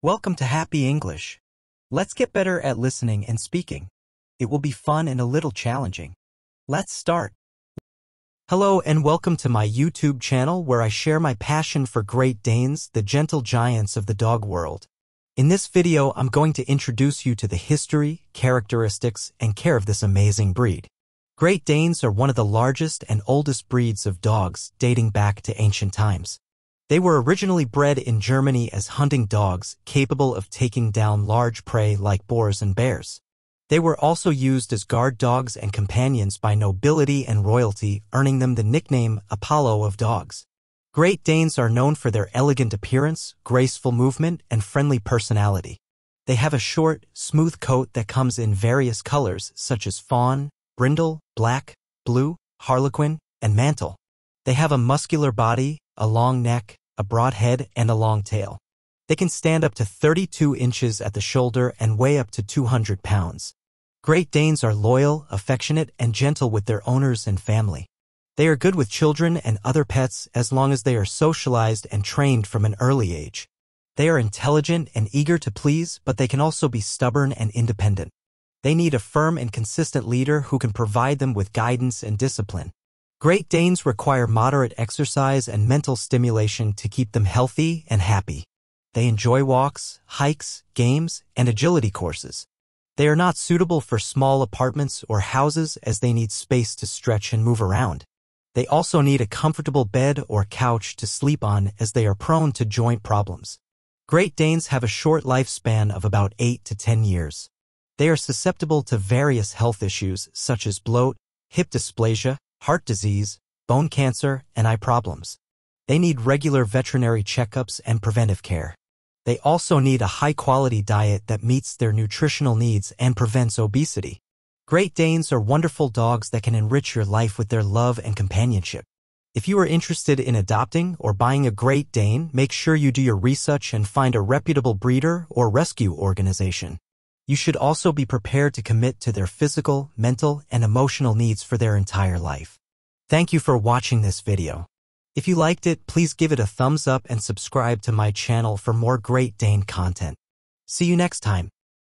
Welcome to Happy English. Let's get better at listening and speaking. It will be fun and a little challenging. Let's start. Hello and welcome to my YouTube channel where I share my passion for Great Danes, the gentle giants of the dog world. In this video, I'm going to introduce you to the history, characteristics, and care of this amazing breed. Great Danes are one of the largest and oldest breeds of dogs dating back to ancient times. They were originally bred in Germany as hunting dogs capable of taking down large prey like boars and bears. They were also used as guard dogs and companions by nobility and royalty, earning them the nickname Apollo of dogs. Great Danes are known for their elegant appearance, graceful movement, and friendly personality. They have a short, smooth coat that comes in various colors such as fawn, brindle, black, blue, harlequin, and mantle. They have a muscular body, a long neck, a broad head, and a long tail. They can stand up to 32 inches at the shoulder and weigh up to 200 pounds. Great Danes are loyal, affectionate, and gentle with their owners and family. They are good with children and other pets as long as they are socialized and trained from an early age. They are intelligent and eager to please, but they can also be stubborn and independent. They need a firm and consistent leader who can provide them with guidance and discipline. Great Danes require moderate exercise and mental stimulation to keep them healthy and happy. They enjoy walks, hikes, games, and agility courses. They are not suitable for small apartments or houses as they need space to stretch and move around. They also need a comfortable bed or couch to sleep on as they are prone to joint problems. Great Danes have a short lifespan of about 8 to 10 years. They are susceptible to various health issues such as bloat, hip dysplasia, heart disease, bone cancer, and eye problems. They need regular veterinary checkups and preventive care. They also need a high-quality diet that meets their nutritional needs and prevents obesity. Great Danes are wonderful dogs that can enrich your life with their love and companionship. If you are interested in adopting or buying a Great Dane, make sure you do your research and find a reputable breeder or rescue organization. You should also be prepared to commit to their physical, mental, and emotional needs for their entire life. Thank you for watching this video. If you liked it, please give it a thumbs up and subscribe to my channel for more Great Dane content. See you next time.